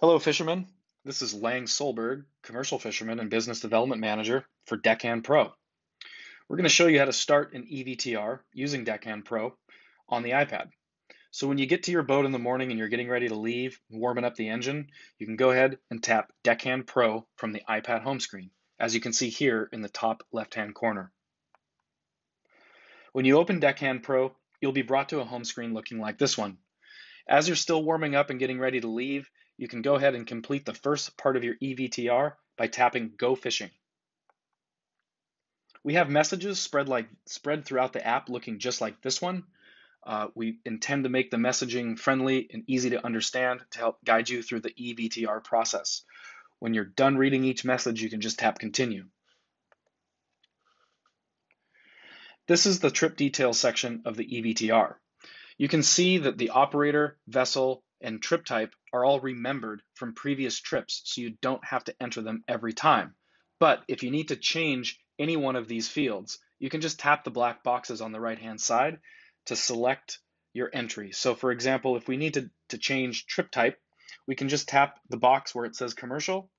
Hello, fishermen. This is Lang Solberg, commercial fisherman and business development manager for Deckhand Pro. We're going to show you how to start an EVTR using Deckhand Pro on the iPad. So when you get to your boat in the morning and you're getting ready to leave, warming up the engine, you can go ahead and tap Deckhand Pro from the iPad home screen, as you can see here in the top left-hand corner. When you open Deckhand Pro, you'll be brought to a home screen looking like this one. As you're still warming up and getting ready to leave, you can go ahead and complete the first part of your EVTR by tapping Go Fishing. We have messages spread like spread throughout the app looking just like this one. Uh, we intend to make the messaging friendly and easy to understand to help guide you through the EVTR process. When you're done reading each message, you can just tap continue. This is the trip details section of the EVTR. You can see that the operator, vessel, and trip type are all remembered from previous trips, so you don't have to enter them every time. But if you need to change any one of these fields, you can just tap the black boxes on the right-hand side to select your entry. So for example, if we need to, to change trip type, we can just tap the box where it says commercial,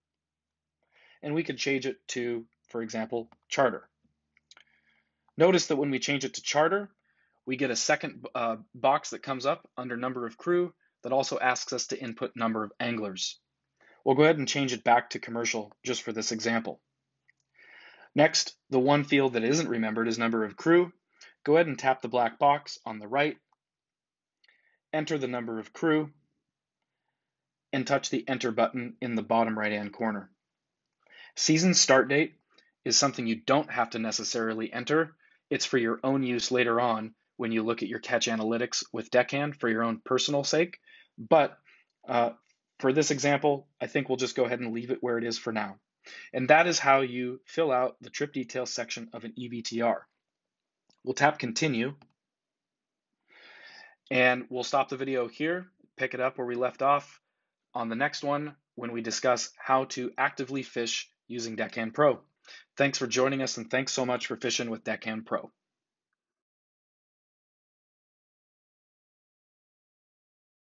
and we can change it to, for example, charter. Notice that when we change it to charter, we get a second uh, box that comes up under number of crew that also asks us to input number of anglers. We'll go ahead and change it back to commercial just for this example. Next, the one field that isn't remembered is number of crew. Go ahead and tap the black box on the right, enter the number of crew, and touch the enter button in the bottom right hand corner. Season start date is something you don't have to necessarily enter. It's for your own use later on when you look at your catch analytics with Deckhand for your own personal sake. But uh, for this example, I think we'll just go ahead and leave it where it is for now. And that is how you fill out the trip details section of an EVTR. We'll tap continue and we'll stop the video here, pick it up where we left off on the next one when we discuss how to actively fish using Deckhand Pro. Thanks for joining us and thanks so much for fishing with Deckhand Pro.